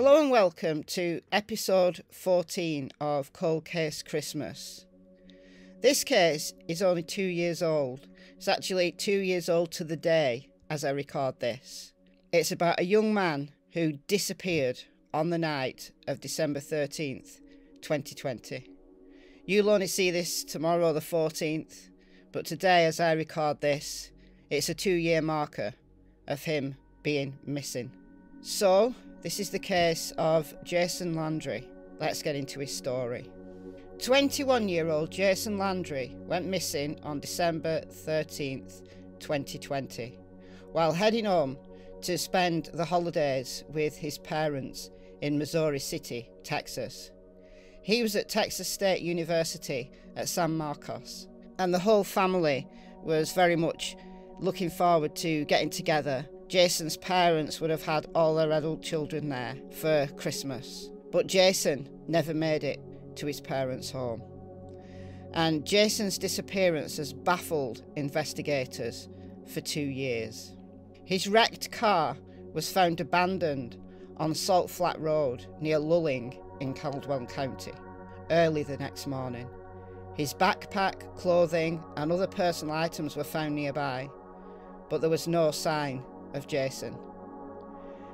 Hello and welcome to episode 14 of Cold Case Christmas. This case is only two years old. It's actually two years old to the day as I record this. It's about a young man who disappeared on the night of December 13th, 2020. You'll only see this tomorrow, the 14th, but today, as I record this, it's a two year marker of him being missing. So, this is the case of Jason Landry. Let's get into his story. 21 year old Jason Landry went missing on December 13th, 2020, while heading home to spend the holidays with his parents in Missouri City, Texas. He was at Texas State University at San Marcos, and the whole family was very much looking forward to getting together Jason's parents would have had all their adult children there for Christmas. But Jason never made it to his parents' home. And Jason's disappearance has baffled investigators for two years. His wrecked car was found abandoned on Salt Flat Road near Luling in Caldwell County early the next morning. His backpack, clothing, and other personal items were found nearby, but there was no sign of Jason.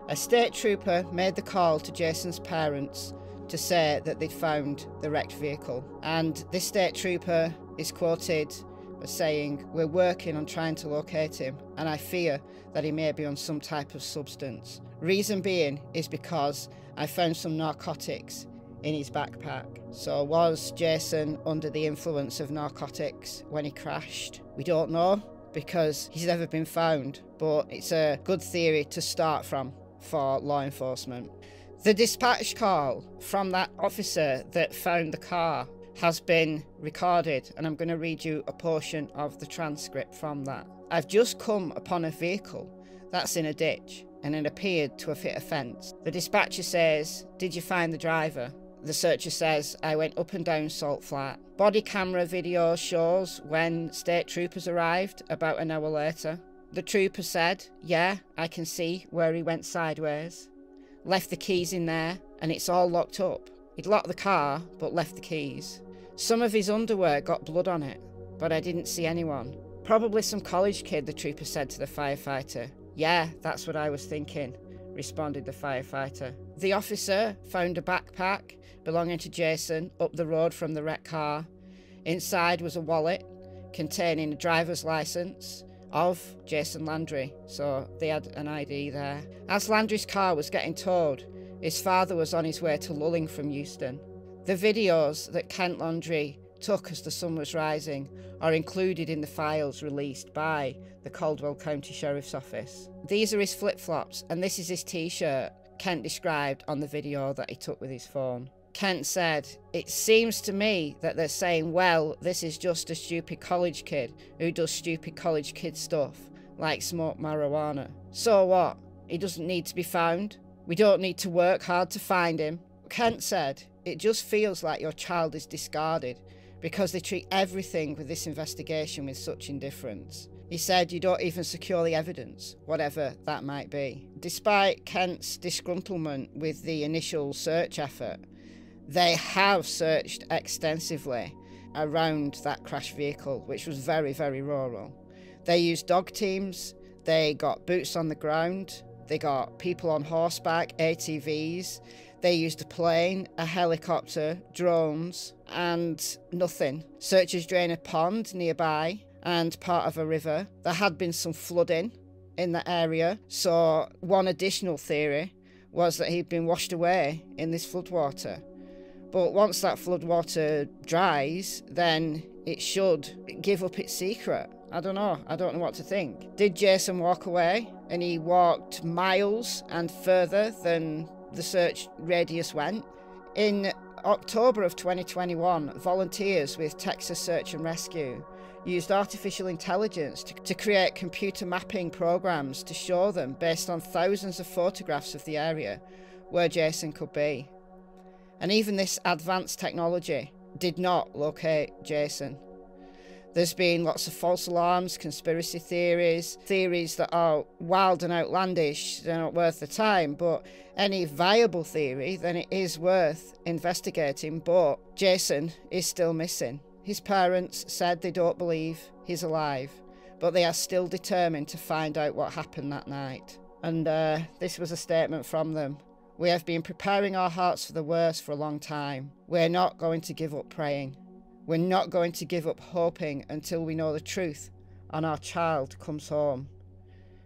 A state trooper made the call to Jason's parents to say that they'd found the wrecked vehicle, and this state trooper is quoted as saying, We're working on trying to locate him, and I fear that he may be on some type of substance. Reason being is because I found some narcotics in his backpack. So, was Jason under the influence of narcotics when he crashed? We don't know because he's never been found, but it's a good theory to start from for law enforcement. The dispatch call from that officer that found the car has been recorded, and I'm going to read you a portion of the transcript from that. I've just come upon a vehicle that's in a ditch and it appeared to have hit a fence. The dispatcher says, Did you find the driver? The searcher says, I went up and down Salt Flat. Body camera video shows when state troopers arrived about an hour later. The trooper said, Yeah, I can see where he went sideways. Left the keys in there and it's all locked up. He'd locked the car but left the keys. Some of his underwear got blood on it, but I didn't see anyone. Probably some college kid, the trooper said to the firefighter. Yeah, that's what I was thinking, responded the firefighter. The officer found a backpack belonging to Jason up the road from the wrecked car. Inside was a wallet containing a driver's license of Jason Landry, so they had an ID there. As Landry's car was getting towed, his father was on his way to Luling from Houston. The videos that Kent Landry took as the sun was rising are included in the files released by the Caldwell County Sheriff's Office. These are his flip flops, and this is his t shirt Kent described on the video that he took with his phone. Kent said, It seems to me that they're saying, well, this is just a stupid college kid who does stupid college kid stuff, like smoke marijuana. So what? He doesn't need to be found. We don't need to work hard to find him. Kent said, It just feels like your child is discarded because they treat everything with this investigation with such indifference. He said you don't even secure the evidence, whatever that might be. Despite Kent's disgruntlement with the initial search effort, they have searched extensively around that crash vehicle, which was very, very rural. They used dog teams, they got boots on the ground, they got people on horseback, ATVs, they used a plane, a helicopter, drones, and nothing. Searchers drained a pond nearby and part of a river. There had been some flooding in the area, so one additional theory was that he'd been washed away in this floodwater. But once that floodwater dries, then it should give up its secret. I don't know. I don't know what to think. Did Jason walk away? And he walked miles and further than the search radius went. In October of 2021, volunteers with Texas Search and Rescue used artificial intelligence to, to, create computer mapping programs to show them, based on thousands of photographs of the area, where Jason could be. And even this advanced technology did not locate Jason. There's been lots of false alarms, conspiracy theories, theories that are wild and outlandish, they're not worth the time, but any viable theory, then it is worth investigating. But Jason is still missing. His parents said they don't believe he's alive, but they are still determined to find out what happened that night. And uh, this was a statement from them. We have been preparing our hearts for the worst for a long time. We're not going to give up praying. We're not going to give up hoping until we know the truth and our child comes home.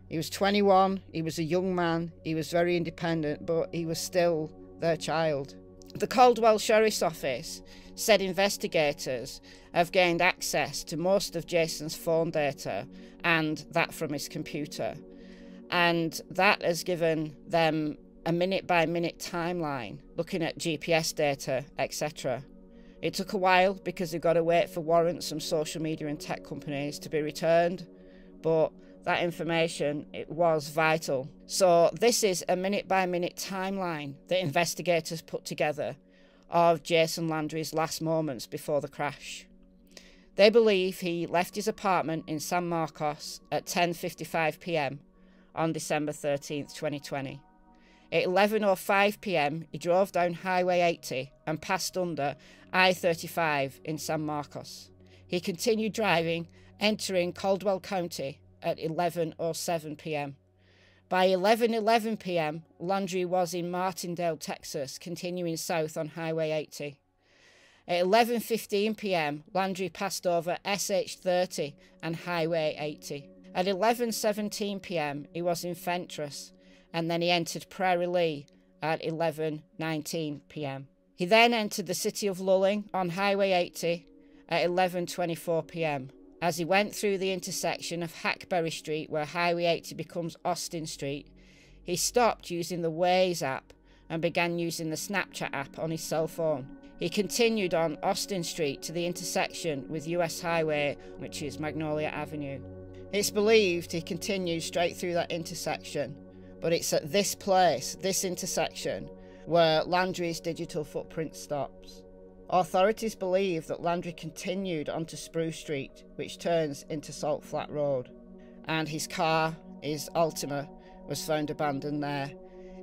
He was 21, he was a young man, he was very independent, but he was still their child. The Caldwell Sheriff's Office said investigators have gained access to most of Jason's phone data and that from his computer. And that has given them a minute by minute timeline looking at GPS data, etc. It took a while because they've got to wait for warrants from social media and tech companies to be returned, but that information it was vital. So this is a minute by minute timeline that investigators put together of Jason Landry's last moments before the crash. They believe he left his apartment in San Marcos at 10:55 p.m. on December 13th, 2020. At 11:05 p.m., he drove down Highway 80 and passed under I-35 in San Marcos. He continued driving, entering Caldwell County at 11:07 p.m. By 11:11 p.m., Landry was in Martindale, Texas, continuing south on Highway 80. At 11:15 p.m., Landry passed over SH30 and Highway 80. At 11:17 p.m., he was in Fentress and then he entered Prairie Lea at 11:19 p.m. He then entered the city of Luling on Highway 80 at 11:24 p.m. As he went through the intersection of Hackberry Street where Highway 80 becomes Austin Street, he stopped using the Waze app and began using the Snapchat app on his cell phone. He continued on Austin Street to the intersection with US Highway, which is Magnolia Avenue. It's believed he continued straight through that intersection but it's at this place, this intersection, where Landry's digital footprint stops. Authorities believe that Landry continued onto Spruce Street, which turns into Salt Flat Road, and his car, his Altima, was found abandoned there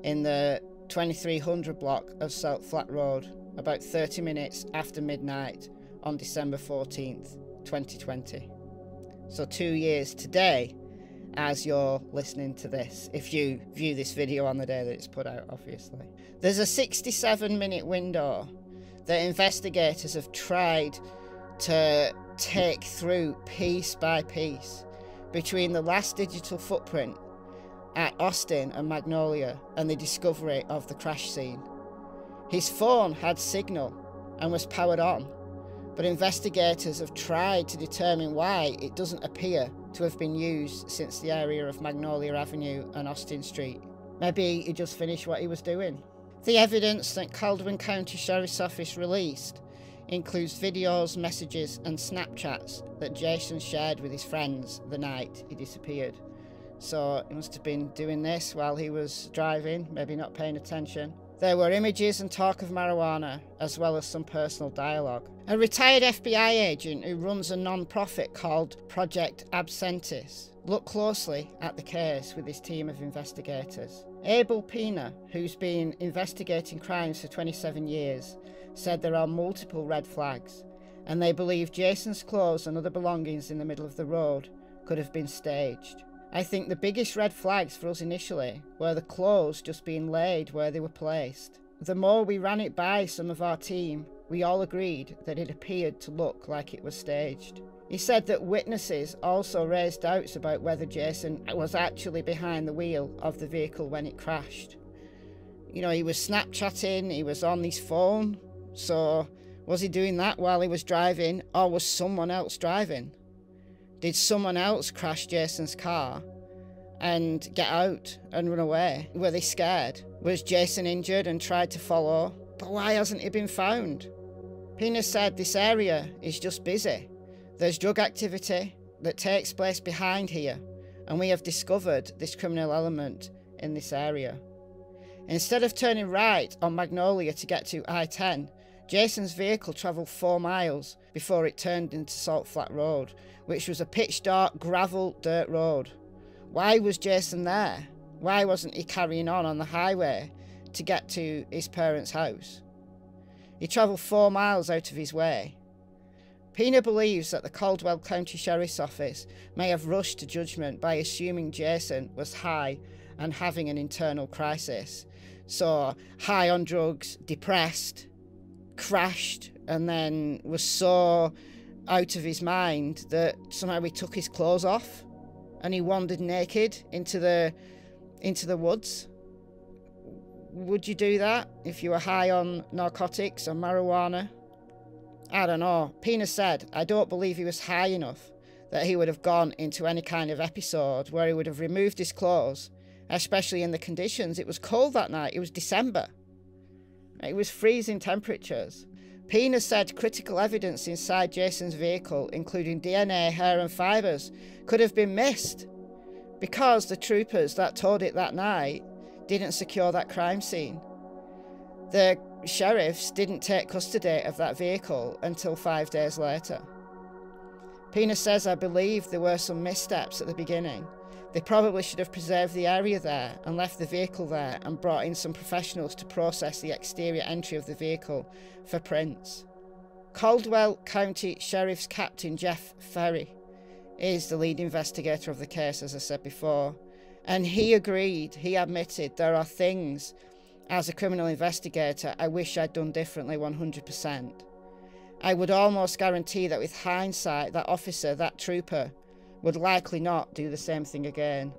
in the 2300 block of Salt Flat Road about 30 minutes after midnight on December 14th, 2020. So, two years today as you're listening to this, if you view this video on the day that it's put out, obviously. There's a 67 minute window that investigators have tried to take through piece by piece between the last digital footprint at Austin and Magnolia and the discovery of the crash scene. His phone had signal and was powered on, but investigators have tried to determine why it doesn't appear to have been used since the area of Magnolia Avenue and Austin Street. Maybe he just finished what he was doing. The evidence that Caldwell County Sheriff's Office released includes videos, messages, and Snapchats that Jason shared with his friends the night he disappeared. So he must have been doing this while he was driving, maybe not paying attention. There were images and talk of marijuana, as well as some personal dialogue. A retired FBI agent who runs a non profit called Project Absentis looked closely at the case with his team of investigators. Abel Pina, who's been investigating crimes for 27 years, said there are multiple red flags, and they believe Jason's clothes and other belongings in the middle of the road could have been staged. I think the biggest red flags for us initially were the clothes just being laid where they were placed. The more we ran it by some of our team, we all agreed that it appeared to look like it was staged. He said that witnesses also raised doubts about whether Jason was actually behind the wheel of the vehicle when it crashed. You know, he was Snapchatting, he was on his phone, so was he doing that while he was driving, or was someone else driving? Did someone else crash Jason's car and get out and run away? Were they scared? Was Jason injured and tried to follow? But why hasn't he been found? Pina said this area is just busy. There's drug activity that takes place behind here, and we have discovered this criminal element in this area. Instead of turning right on Magnolia to get to I 10, Jason's vehicle travelled four miles before it turned into Salt Flat Road, which was a pitch dark gravel dirt road. Why was Jason there? Why wasn't he carrying on on the highway to get to his parents' house? He travelled four miles out of his way. Pina believes that the Caldwell County Sheriff's Office may have rushed to judgment by assuming Jason was high and having an internal crisis. So, high on drugs, depressed, crashed, and then was so out of his mind that somehow he took his clothes off and he wandered naked into the into the woods. Would you do that if you were high on narcotics or marijuana? I don't know. Pina said, I don't believe he was high enough that he would have gone into any kind of episode where he would have removed his clothes, especially in the conditions. It was cold that night. It was December. It was freezing temperatures. Pina said critical evidence inside Jason's vehicle, including DNA, hair, and fibres, could have been missed because the troopers that towed it that night didn't secure that crime scene. The sheriffs didn't take custody of that vehicle until five days later. Pina says, I believe there were some missteps at the beginning. They probably should have preserved the area there and left the vehicle there and brought in some professionals to process the exterior entry of the vehicle for prints. Caldwell County Sheriff's Captain Jeff Ferry is the lead investigator of the case, as I said before, and he agreed, he admitted there are things as a criminal investigator I wish I'd done differently 100%. I would almost guarantee that with hindsight, that officer, that trooper, would likely not do the same thing again.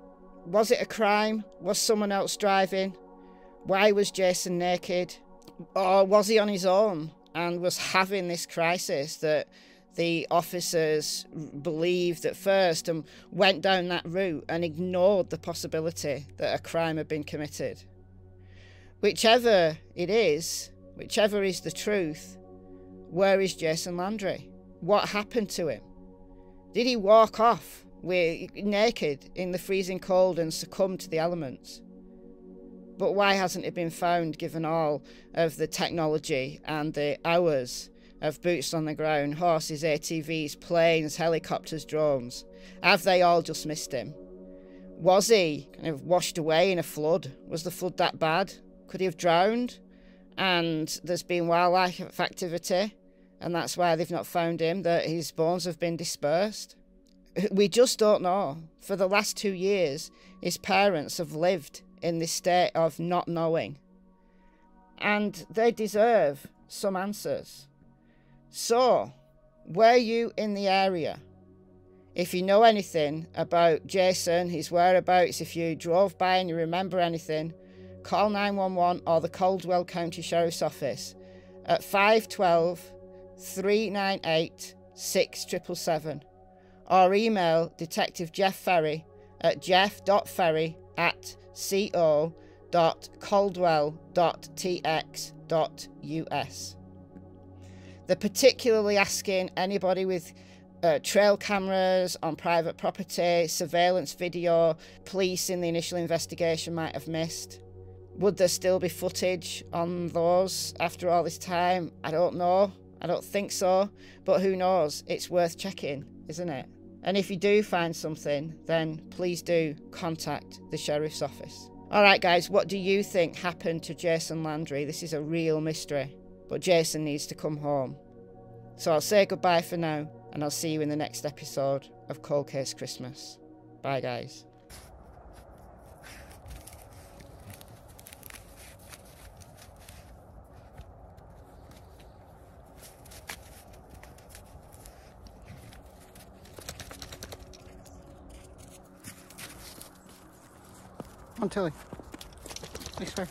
Was it a crime? Was someone else driving? Why was Jason naked? Or was he on his own and was having this crisis that the officers believed at first and went down that route and ignored the possibility that a crime had been committed? Whichever it is, whichever is the truth, where is Jason Landry? What happened to him? Did he walk off with, naked in the freezing cold and succumb to the elements? But why hasn't it been found given all of the technology and the hours of boots on the ground, horses, ATVs, planes, helicopters, drones? Have they all just missed him? Was he kind of washed away in a flood? Was the flood that bad? Could he have drowned? And there's been wildlife activity, and that's why they've not found him, that his bones have been dispersed. We just don't know. For the last two years, his parents have lived in this state of not knowing. And they deserve some answers. So, were you in the area? If you know anything about Jason, his whereabouts, if you drove by and you remember anything, call 911 or the Caldwell County Sheriff's Office at 512 398 6777 or email Detective Jeff Ferry at jeff.ferry at co.caldwell.tx.us. They're particularly asking anybody with uh, trail cameras on private property, surveillance video, police in the initial investigation might have missed. Would there still be footage on those after all this time? I don't know. I don't think so. But who knows? It's worth checking, isn't it? And if you do find something, then please do contact the Sheriff's Office. Alright, guys, what do you think happened to Jason Landry? This is a real mystery. But Jason needs to come home. So I'll say goodbye for now, and I'll see you in the next episode of Cold Case Christmas. Bye, guys. Come on, Tilly. This way.